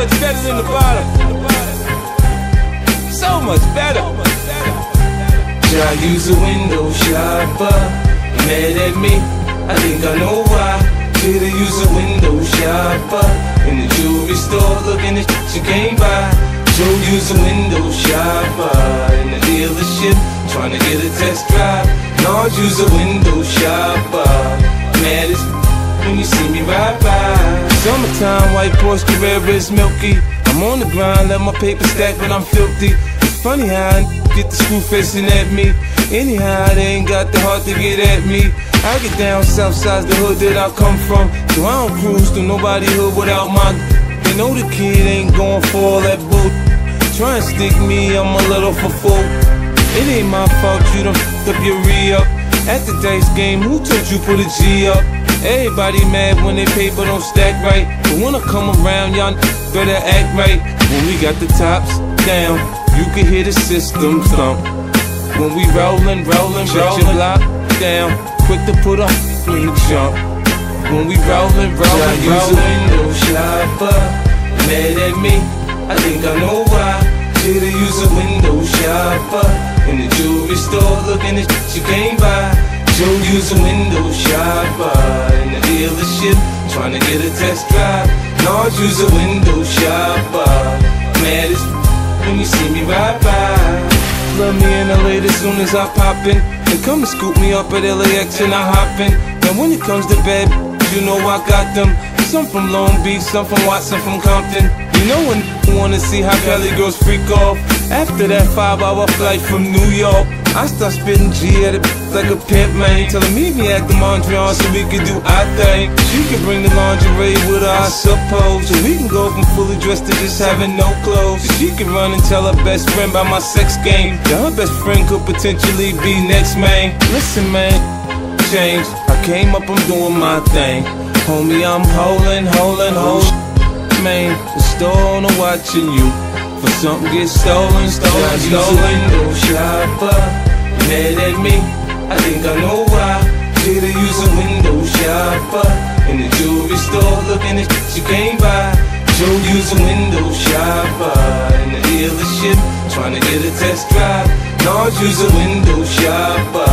It's in the bottom. So much better. Should I use a window shopper. Mad at me, I think I know why. Shoulda use a window shopper. In the jewelry store, looking at shit you can't buy. Joe use a window shopper. In the dealership, trying to get a test drive. Lord use a window shopper. Mad as when you see me ride by. Summertime, white Porsche Carrera is milky. I'm on the grind, let my paper stack when I'm filthy. It's funny how I get the screw facing at me. Anyhow, they ain't got the heart to get at me. I get down south side the hood that I come from. So I don't cruise through nobody hood without my. They know the kid ain't going for all that bull. Try and stick me, I'm a little for full. It ain't my fault you done f***ed up your re-up. At the dice game, who told you put a G up? Everybody mad when they paper don't stack right. But when I come around, y'all better act right. When we got the tops down, you can hear the system thump. When we rollin', rollin', rollin', your block down, quick to put up when you jump. When we rollin', rollin', rollin'. window shopper. Mad at me, I think I know why. Shoulda use a window shopper. In the jewelry store, looking at shit you can't buy. Joe use a window shopper. Dealership, trying to get a test drive. Lord use a window shopper. Uh, Mad as when you see me ride by. Love me in LA as soon as I pop in. They come and scoop me up at LAX and I hop in. And when it comes to bed, you know I got them. Some from Long Beach, some from Watson, from Compton. You know when wanna see how Cali girls freak off. After that five hour flight from New York, I start spitting G at it like a pimp man. Tell her meet me at the Mondrian so we can do our thing. She can bring the lingerie with her, I suppose. So we can go from fully dressed to just having no clothes. She can run and tell her best friend about my sex game. Yeah, her best friend could potentially be next man. Listen, man, change. I came up, I'm doing my thing. Homie, I'm holding, holding, holding. Man, the store owner watching you. For something get stolen, stolen, stolen. window shopper. Mad at me, I think I know why. Shoulda use a window shopper. In the jewelry store, looking at shit you can't buy. Joe use a window shopper. In the dealership, trying to get a test drive. Lord use a window shopper.